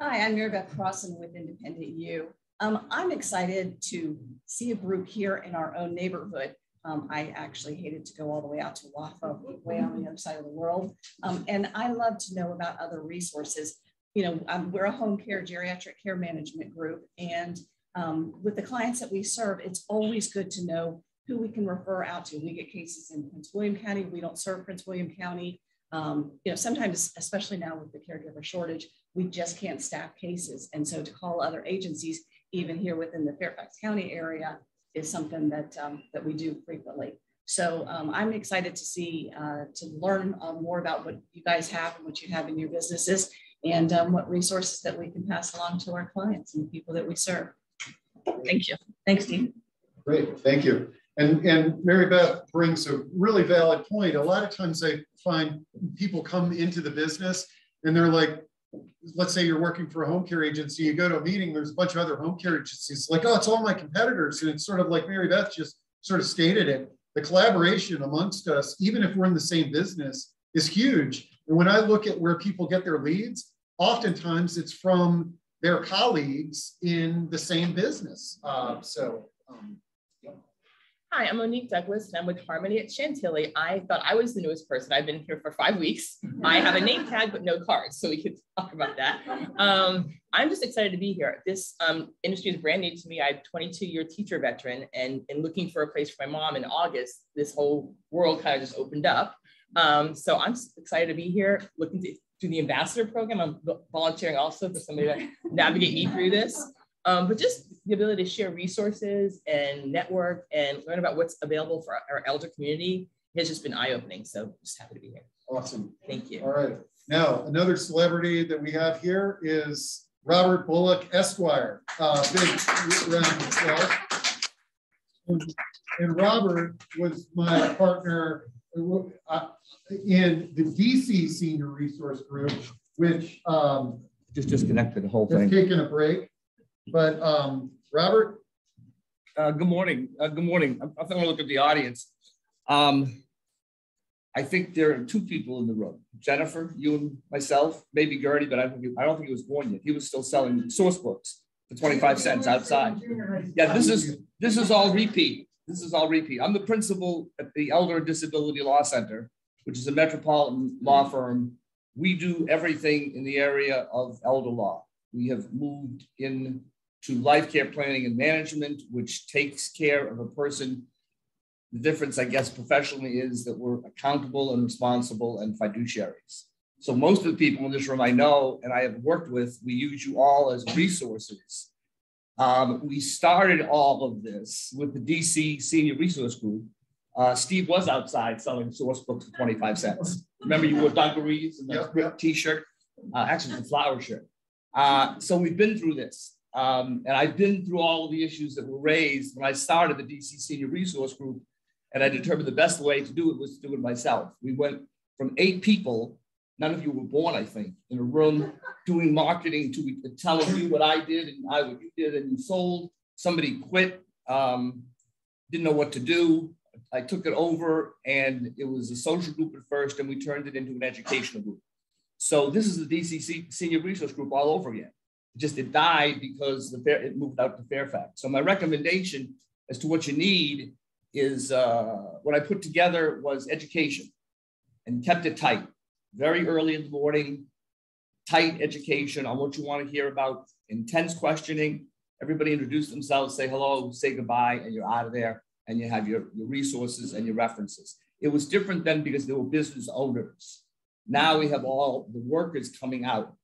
Hi, I'm Mary Beth Crossan with Independent U. Um, I'm excited to see a group here in our own neighborhood. Um, I actually hated to go all the way out to Wafa, way on the other side of the world. Um, and I love to know about other resources. You know, we're a home care geriatric care management group. And um, with the clients that we serve, it's always good to know who we can refer out to. We get cases in Prince William County. We don't serve Prince William County. Um, you know, sometimes, especially now with the caregiver shortage, we just can't staff cases. And so to call other agencies, even here within the Fairfax County area, is something that, um, that we do frequently. So um, I'm excited to see, uh, to learn uh, more about what you guys have and what you have in your businesses and um, what resources that we can pass along to our clients and the people that we serve. Thank you. Thanks, Steve. Great, thank you. And, and Mary Beth brings a really valid point. A lot of times I find people come into the business and they're like, let's say you're working for a home care agency, you go to a meeting, there's a bunch of other home care agencies, like, oh, it's all my competitors. And it's sort of like Mary Beth just sort of stated it. The collaboration amongst us, even if we're in the same business, is huge. And when I look at where people get their leads, oftentimes it's from their colleagues in the same business. Uh, so um, Hi, I'm Monique Douglas and I'm with Harmony at Chantilly. I thought I was the newest person. I've been here for five weeks. I have a name tag, but no cards, so we could talk about that. Um, I'm just excited to be here. This um, industry is brand new to me. I'm a 22 year teacher veteran and, and looking for a place for my mom in August, this whole world kind of just opened up. Um, so I'm excited to be here, looking to do the ambassador program. I'm volunteering also for somebody to navigate me through this. Um, but just the ability to share resources and network and learn about what's available for our elder community has just been eye-opening. So just happy to be here. Awesome. Thank you. All right. Now, another celebrity that we have here is Robert Bullock Esquire. Uh, big round of applause. And Robert was my partner uh, in the DC Senior Resource Group, which um, just disconnected the whole has thing. taking a break. But um, Robert? Uh, good morning. Uh, good morning. I, I think I'll look at the audience. Um, I think there are two people in the room. Jennifer, you and myself, maybe Gertie, but I, think he, I don't think he was born yet. He was still selling source books for 25 cents outside. Yeah, this is this is all repeat. This is all repeat. I'm the principal at the Elder Disability Law Center, which is a metropolitan law firm. We do everything in the area of elder law. We have moved in to life care planning and management, which takes care of a person. The difference, I guess, professionally is that we're accountable and responsible and fiduciaries. So most of the people in this room I know and I have worked with, we use you all as resources. Um, we started all of this with the DC Senior Resource Group. Uh, Steve was outside selling source books for 25 cents. Remember you wore dungarees and the yep, t-shirt? Uh, actually, the flower shirt. Uh, so we've been through this. Um, and I've been through all of the issues that were raised when I started the DC Senior Resource Group, and I determined the best way to do it was to do it myself. We went from eight people, none of you were born, I think, in a room doing marketing to telling you what I did and I what you did, and you sold. Somebody quit, um, didn't know what to do. I took it over, and it was a social group at first, and we turned it into an educational group. So this is the DCC Senior Resource Group all over again just it died because the fair, it moved out to Fairfax. So my recommendation as to what you need is uh, what I put together was education and kept it tight. Very early in the morning, tight education on what you want to hear about, intense questioning. Everybody introduce themselves, say hello, say goodbye, and you're out of there and you have your, your resources and your references. It was different then because there were business owners. Now we have all the workers coming out.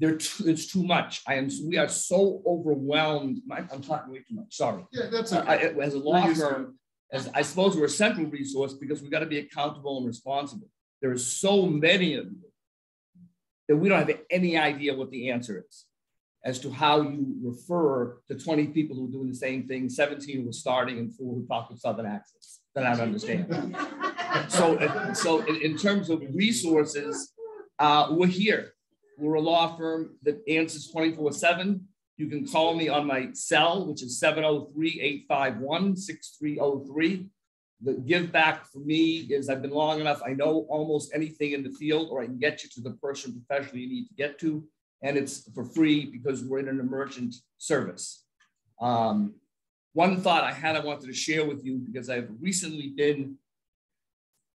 There, it's too much. I am. We are so overwhelmed. I'm talking way too much. Sorry. Yeah, that's okay. I, as a law firm, as I suppose we're a central resource because we've got to be accountable and responsible. There are so many of you that we don't have any idea what the answer is as to how you refer to 20 people who are doing the same thing, 17 who are starting, and four who talk with Southern accents that I don't understand. so, so in, in, terms of resources, uh, we're here. We're a law firm that answers 24 7. You can call me on my cell, which is 703 851 6303. The give back for me is I've been long enough, I know almost anything in the field, or I can get you to the person professionally you need to get to. And it's for free because we're in an emergent service. Um, one thought I had I wanted to share with you because I've recently been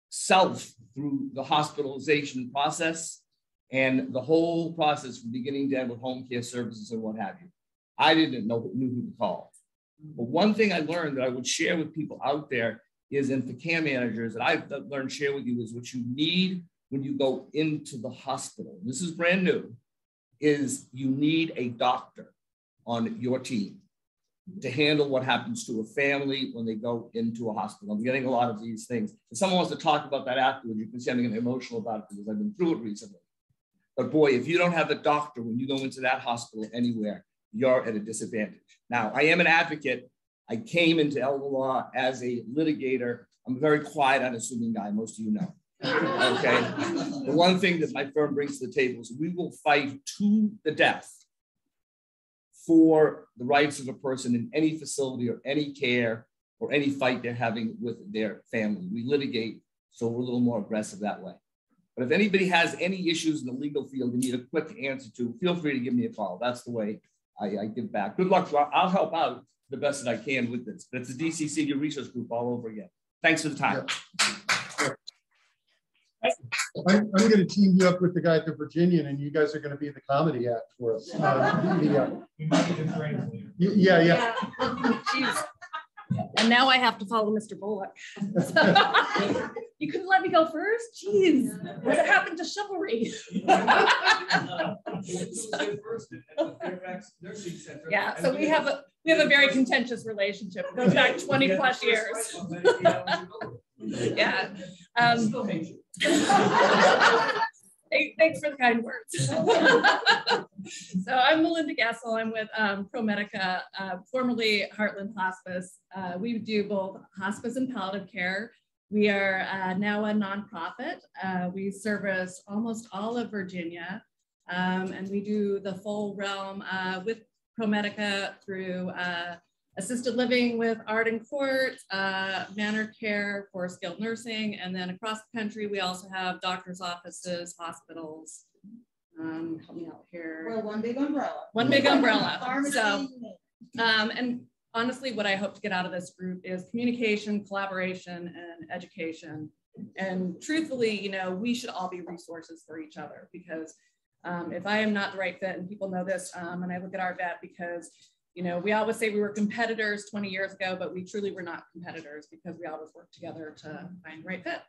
self through the hospitalization process and the whole process from beginning to end with home care services and what have you. I didn't know knew who to call. But one thing I learned that I would share with people out there is, and for care managers that I've learned share with you is what you need when you go into the hospital. This is brand new, is you need a doctor on your team to handle what happens to a family when they go into a hospital. I'm getting a lot of these things. If someone wants to talk about that afterwards, you can see I'm getting emotional about it because I've been through it recently. But boy, if you don't have a doctor when you go into that hospital anywhere, you're at a disadvantage. Now, I am an advocate. I came into elder law as a litigator. I'm a very quiet, unassuming guy, most of you know. Okay. the one thing that my firm brings to the table is we will fight to the death for the rights of a person in any facility or any care or any fight they're having with their family. We litigate, so we're a little more aggressive that way. But if anybody has any issues in the legal field and need a quick answer to, feel free to give me a call. That's the way I, I give back. Good luck. I'll help out the best that I can with this. But it's the DC Senior Research Group all over again. Thanks for the time. Yeah. I'm, I'm going to team you up with the guy at the Virginian, and you guys are going to be the comedy act for us. Uh, the, uh, yeah, yeah. yeah. And now I have to follow Mr. Bullock. you couldn't let me go first? Jeez, what happened to chivalry? yeah, so we have a we have a very contentious relationship. It goes back 20 plus years. yeah. Um, Thanks for the kind words. so I'm Melinda Gessel. I'm with um, ProMedica, uh, formerly Heartland Hospice. Uh, we do both hospice and palliative care. We are uh, now a nonprofit. Uh, we service almost all of Virginia, um, and we do the full realm uh, with ProMedica through uh, assisted living with Arden Courts, uh, manor care for skilled nursing, and then across the country, we also have doctor's offices, hospitals. Um, help me out here. Well, one big umbrella. One big umbrella. so, um, and honestly, what I hope to get out of this group is communication, collaboration, and education. And truthfully, you know, we should all be resources for each other because um, if I am not the right fit, and people know this, um, and I look at Arvette because you know, we always say we were competitors 20 years ago, but we truly were not competitors because we always worked together to find the right fit.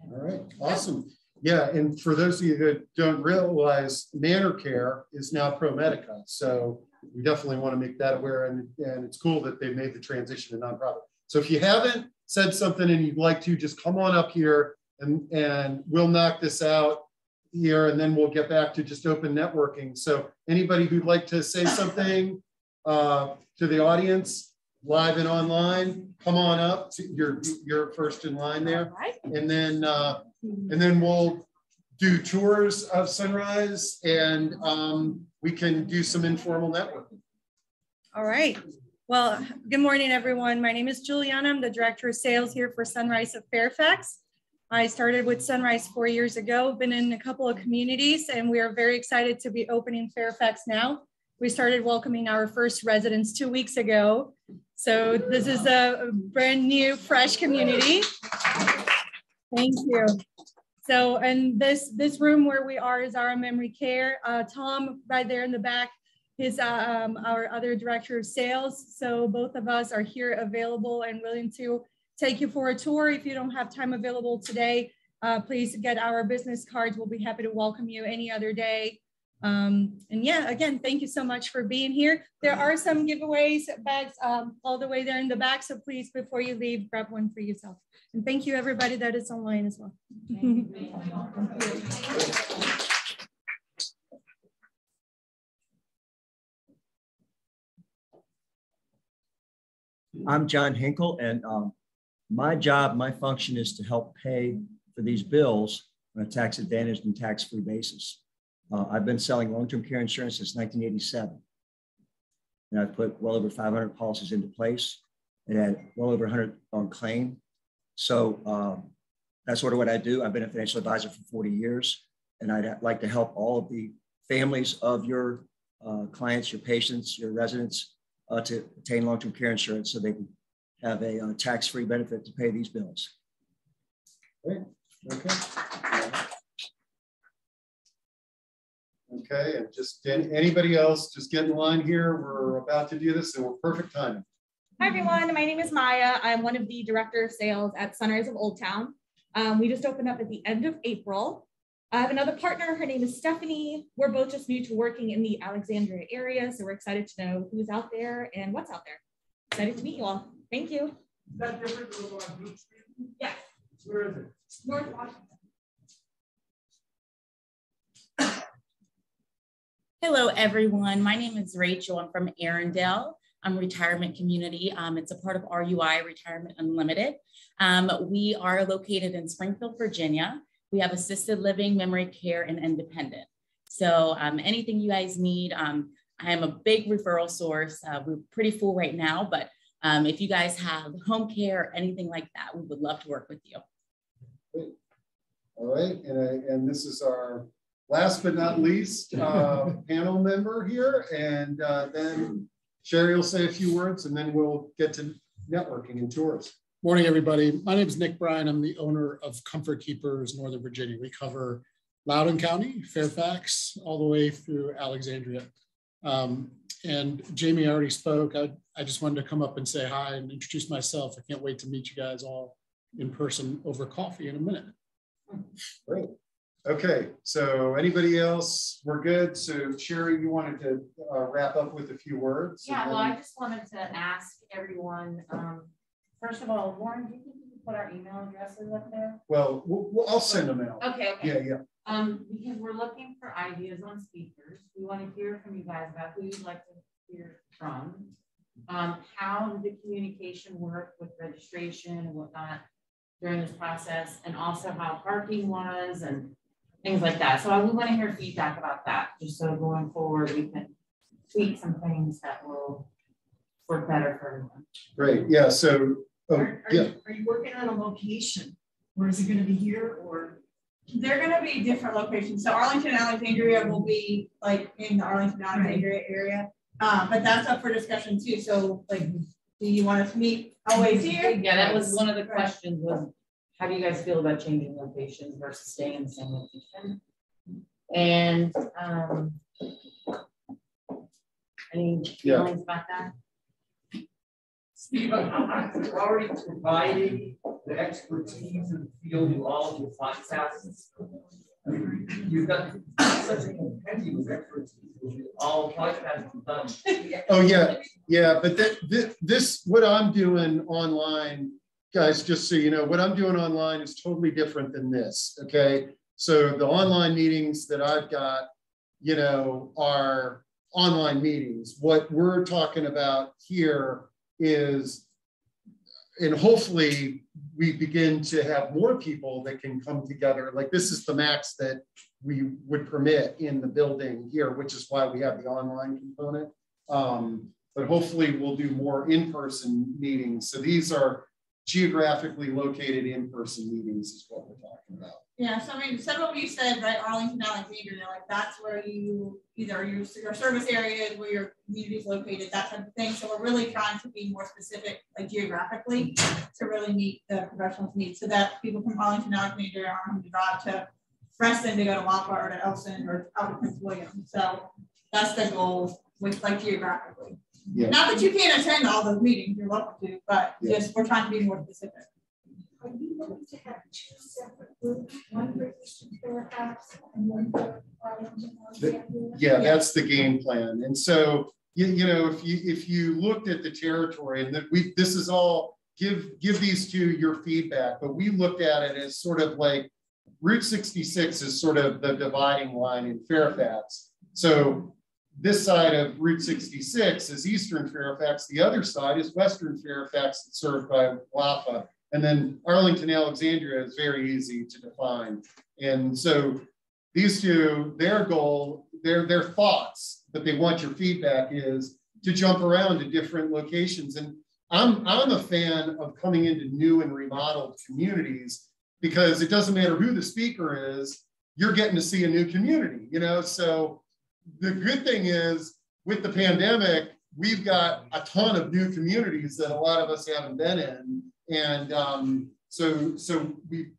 All right, awesome. Yeah, and for those of you that don't realize, Manor Care is now ProMedica. So we definitely want to make that aware. And, and it's cool that they've made the transition to nonprofit. So if you haven't said something and you'd like to, just come on up here and, and we'll knock this out here and then we'll get back to just open networking. So anybody who'd like to say something, uh, to the audience, live and online, come on up. You're you're first in line there, and then uh, and then we'll do tours of Sunrise, and um, we can do some informal networking. All right. Well, good morning, everyone. My name is Juliana. I'm the Director of Sales here for Sunrise of Fairfax. I started with Sunrise four years ago, been in a couple of communities, and we are very excited to be opening Fairfax now. We started welcoming our first residents two weeks ago. So this is a brand new, fresh community. Thank you. So, and this this room where we are is our memory care. Uh, Tom, right there in the back, is uh, um, our other director of sales. So both of us are here available and willing to take you for a tour. If you don't have time available today, uh, please get our business cards. We'll be happy to welcome you any other day. Um, and yeah, again, thank you so much for being here. There are some giveaways bags um, all the way there in the back. So please, before you leave, grab one for yourself. And thank you everybody that is online as well. I'm John Hinkle, and um, my job, my function is to help pay for these bills on a tax advantaged and tax free basis. Uh, I've been selling long term care insurance since 1987. And I've put well over 500 policies into place. It had well over 100 on claim. So um, that's sort of what I do. I've been a financial advisor for 40 years, and I'd like to help all of the families of your uh, clients, your patients, your residents uh, to obtain long-term care insurance so they can have a uh, tax-free benefit to pay these bills. Great. Okay. Okay, and just anybody else, just get in line here. We're about to do this and we're perfect timing. Hi everyone, my name is Maya. I'm one of the director of sales at Sunrise of Old Town. Um, we just opened up at the end of April. I have another partner, her name is Stephanie. We're both just new to working in the Alexandria area, so we're excited to know who's out there and what's out there. Excited to meet you all. Thank you. Is that different than the one Yes. Where is it? North Washington. Hello, everyone. My name is Rachel. I'm from Arendelle. I'm retirement community. Um, it's a part of RUI, Retirement Unlimited. Um, we are located in Springfield, Virginia. We have assisted living, memory care, and independent. So um, anything you guys need, um, I am a big referral source. Uh, we're pretty full right now, but um, if you guys have home care, or anything like that, we would love to work with you. All right, and, I, and this is our last but not least uh, panel member here. And uh, then Sherry will say a few words and then we'll get to networking and tours. Morning, everybody. My name is Nick Bryan. I'm the owner of Comfort Keepers Northern Virginia. We cover Loudoun County, Fairfax, all the way through Alexandria. Um, and Jamie already spoke. I, I just wanted to come up and say hi and introduce myself. I can't wait to meet you guys all in person over coffee in a minute. Great. Okay, so anybody else? We're good. So Sherry, you wanted to uh, wrap up with a few words? Yeah, well, I just wanted to ask everyone, um, first of all, Warren, do you think you can put our email addresses up there? Well, we'll I'll send them out. Okay, okay. Yeah, yeah. Um, because we're looking for ideas on speakers. We want to hear from you guys about who you'd like to hear from. Um, how the communication work with registration and whatnot during this process, and also how parking was and things like that. So we want to hear feedback about that, just so going forward we can tweak some things that will work better for everyone. Great. Yeah. So, oh, are, are yeah. You, are you working on a location, or is it going to be here, or? They're going to be different locations. So Arlington, Alexandria will be like in the Arlington, Alexandria area, uh, but that's up for discussion too. So, like, do you want us to meet always here? Yeah, that was one of the questions was how do you guys feel about changing locations versus staying in the same location? And um, any feelings yeah. about that? Steve, you're already providing the expertise in the field you all of your podcasts. I mean, you've got such a compendium of expertise with all podcasts done. Oh yeah, yeah, but that, this, this what I'm doing online guys, just so you know, what I'm doing online is totally different than this. Okay. So the online meetings that I've got, you know, are online meetings. What we're talking about here is, and hopefully we begin to have more people that can come together. Like this is the max that we would permit in the building here, which is why we have the online component. Um, but hopefully we'll do more in-person meetings. So these are geographically located in-person meetings is what we're talking about. Yeah, so I mean, some of you said, right, Arlington, Alexandria, like that's where you either your, your service areas, where your community is located, that type of thing. So we're really trying to be more specific, like geographically, to really meet the professionals' needs, so that people from Arlington, Alexandria aren't having to drive to Preston to go to Wampa or to Elson or out to Prince William. So that's the goal with like geographically. Yeah. Not that you can't attend all those meetings, you're welcome to, but Yeah. just we're trying to be more specific. Are you looking to have two separate groups, one for Eastern Fairfax and one for Arlington? Alexandria? Yeah, that's the game plan. And so, you, you know, if you if you looked at the territory and that we this is all give give these two your feedback, but we looked at it as sort of like Route 66 is sort of the dividing line in Fairfax. So this side of Route 66 is Eastern Fairfax. The other side is Western Fairfax, that's served by WAFA. And then Arlington, Alexandria is very easy to define. And so these two, their goal, their, their thoughts, but they want your feedback is to jump around to different locations. And I'm, I'm a fan of coming into new and remodeled communities because it doesn't matter who the speaker is, you're getting to see a new community, you know? So the good thing is with the pandemic, we've got a ton of new communities that a lot of us haven't been in. And um, so, so we,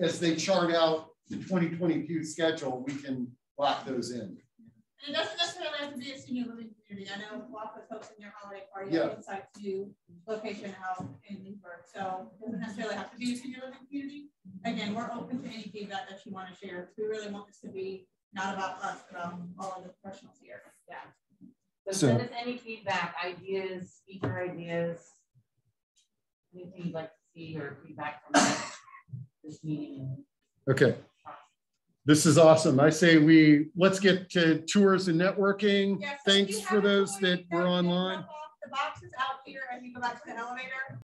as they chart out the 2022 schedule, we can lock those in. And it doesn't necessarily have to be a senior living community. I know lots of folks in their holiday party Yeah. insight to location out in Leesburg. So it doesn't necessarily have to be a senior living community. Again, we're open to any feedback that you want to share. We really want this to be not about us, but about all of the professionals here. Yeah. So So- send us any feedback, ideas, speaker ideas, anything you'd like to see or feedback from this- this meeting. Okay. This is awesome. I say we, let's get to tours and networking. Yes, Thanks for those that were online. The boxes out here as you go back to the elevator.